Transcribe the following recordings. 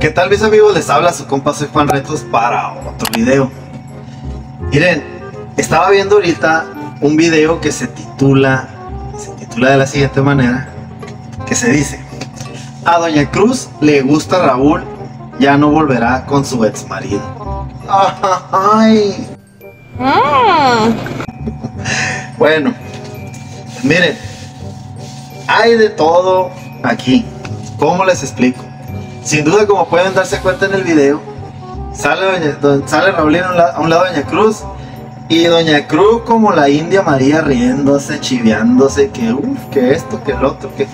¿Qué tal mis amigos? Les habla su compa soy Juan Retos para otro video. Miren, estaba viendo ahorita un video que se titula, se titula de la siguiente manera, que se dice, a Doña Cruz le gusta Raúl, ya no volverá con su ex marido. Ay. Bueno, miren, hay de todo aquí. ¿Cómo les explico? Sin duda, como pueden darse cuenta en el video, sale, doña, Raúl a un lado de Doña Cruz y Doña Cruz como la India María riéndose, chiveándose, que uff, que esto, que el otro, que...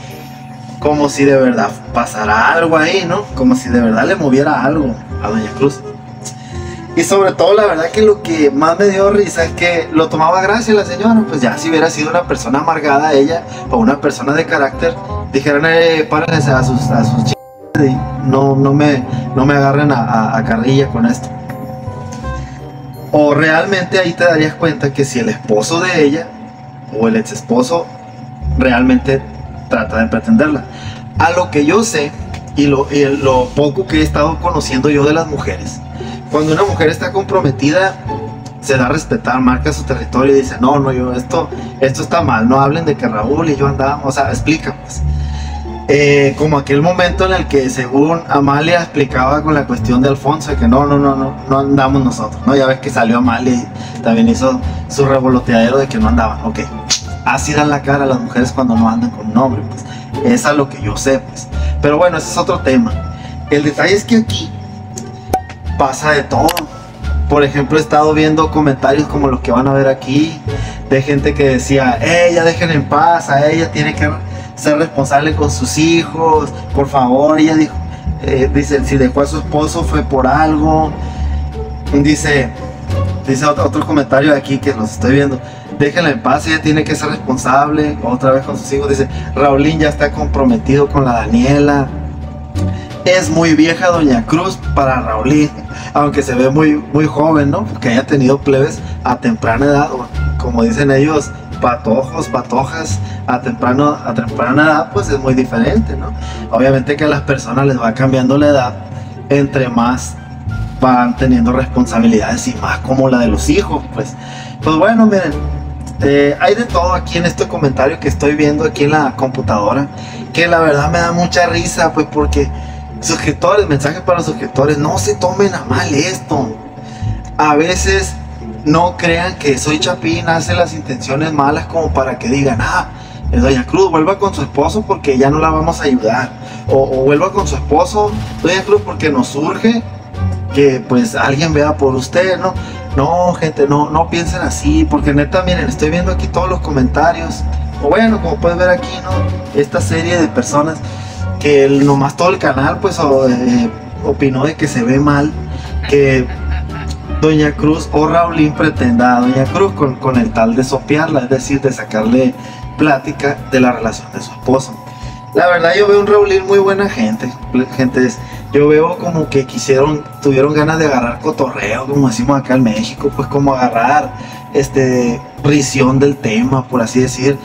Como si de verdad pasara algo ahí, ¿no? Como si de verdad le moviera algo a Doña Cruz. Y sobre todo, la verdad que lo que más me dio risa es que lo tomaba gracia la señora. Pues ya si hubiera sido una persona amargada ella o una persona de carácter, dijeron, eh, párense a sus, a sus no, no, me, no me agarren a, carrilla con esto. O realmente ahí te darías cuenta que si el esposo de ella o el ex esposo realmente trata de pretenderla. A lo que yo sé y lo, y lo poco que he estado conociendo yo de las mujeres, cuando una mujer está comprometida, se da a respetar, marca su territorio y dice, no, no, yo, esto, esto está mal, no hablen de que Raúl y yo andábamos, o sea, explica pues. Eh, como aquel momento en el que según Amalia explicaba con la cuestión de Alfonso, que no, no, no, no, no andamos nosotros, ¿no? Ya ves que salió Amalia y también hizo su revoloteadero de que no andaban, ok. Así dan la cara a las mujeres cuando no andan con un hombre, pues. Es a lo que yo sé, pues. Pero bueno, ese es otro tema. El detalle es que aquí pasa de todo. Por ejemplo, he estado viendo comentarios como los que van a ver aquí, de gente que decía, ella dejen en paz, a ella tiene que ser responsable con sus hijos, por favor, ella dijo, eh, dice, si dejó a su esposo fue por algo, dice, dice otro, comentario aquí que los estoy viendo, déjenla en paz, ella tiene que ser responsable, otra vez con sus hijos, dice, Raulín ya está comprometido con la Daniela, es muy vieja Doña Cruz para Raulín, aunque se ve muy, muy joven, ¿no? Que haya tenido plebes a temprana edad, como dicen ellos, patojos, patojas a, temprano, a temprana edad, pues es muy diferente, ¿no? Obviamente que a las personas les va cambiando la edad entre más van teniendo responsabilidades y más como la de los hijos, pues. Pues bueno, miren, eh, hay de todo aquí en este comentario que estoy viendo aquí en la computadora, que la verdad me da mucha risa, pues porque suscriptores, mensajes para suscriptores, no se tomen a mal esto. A veces no crean que soy Chapín hace las intenciones malas como para que digan, ah, Doña Cruz, vuelva con su esposo porque ya no la vamos a ayudar. O, vuelva con su esposo, Doña Cruz, porque nos surge que pues alguien vea por usted, ¿no? No, gente, no, no piensen así, porque neta, miren, estoy viendo aquí todos los comentarios. O bueno, como pueden ver aquí, ¿no? Esta serie de personas que nomás todo el canal pues eh, opinó de que se ve mal, que Doña Cruz o Raulín pretenda a Doña Cruz con, el tal de sopearla, es decir, de sacarle plática de la relación de su esposo. La verdad yo veo un Raulín muy buena gente, gente yo veo como que quisieron, tuvieron ganas de agarrar cotorreo, como decimos acá en México, pues como agarrar este risión del tema, por así decir.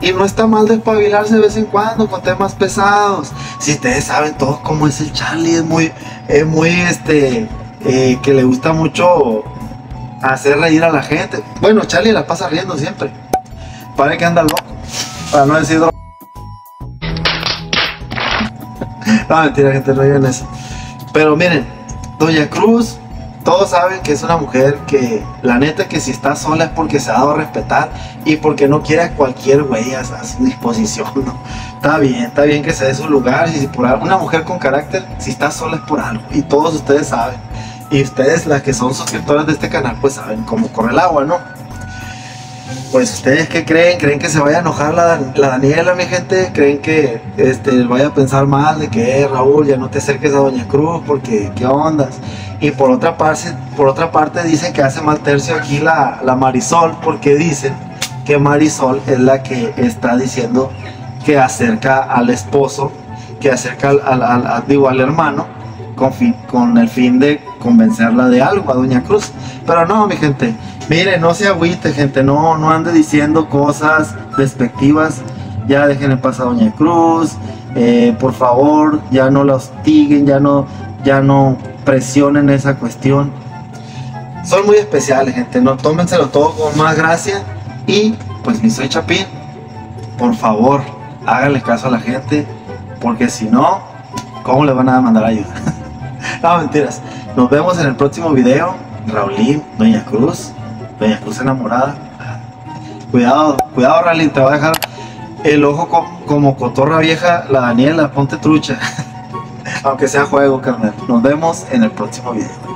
Y no está mal despabilarse de vez en cuando con temas pesados. Si ustedes saben todos cómo es el Charlie, es muy, es muy este que le gusta mucho hacer reír a la gente. Bueno, Charlie la pasa riendo siempre. Parece que anda loco. Para no decir no, mentira, gente, no en eso. Pero miren, Doña Cruz, todos saben que es una mujer que la neta que si está sola es porque se ha dado a respetar y porque no quiere a cualquier güey a, su disposición. Está bien, está bien que se dé su lugar y si por una mujer con carácter, si está sola es por algo y todos ustedes saben. Y ustedes, las que son suscriptoras de este canal, pues saben cómo corre el agua, ¿no? Pues ustedes qué creen, creen que se vaya a enojar la, Daniela, mi gente, creen que este vaya a pensar mal de que eh, Raúl ya no te acerques a Doña Cruz porque qué ondas. Y por otra parte, por otra parte dicen que hace mal tercio aquí la, la Marisol porque dicen que Marisol es la que está diciendo que acerca al esposo, que acerca al, al, al digo, al hermano con, el fin de convencerla de algo a Doña Cruz. Pero no, mi gente, mire, no se agüite, gente, no, no ande diciendo cosas despectivas. Ya dejen en paz a Doña Cruz. Eh, por favor, ya no la hostiguen, ya no, ya no presionen esa cuestión. Son muy especiales, gente. No tómenselo todo con más gracia. Y pues mi soy Chapín. Por favor, háganle caso a la gente. Porque si no, ¿cómo le van a mandar ayuda? no, mentiras. Nos vemos en el próximo video. Raulín, Doña Cruz, Doña Cruz enamorada. Cuidado, cuidado, Raulín, te va a dejar el ojo co- como cotorra vieja, la Daniela, ponte trucha. Aunque sea juego, carnal. Nos vemos en el próximo video.